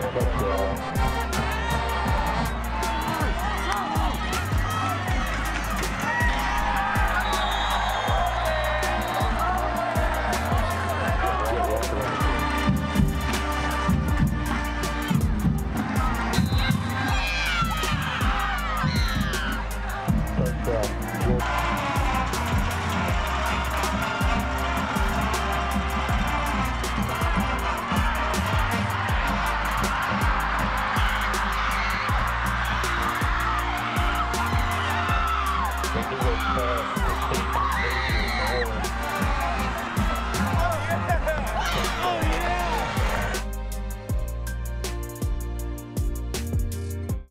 Thank uh, you. You.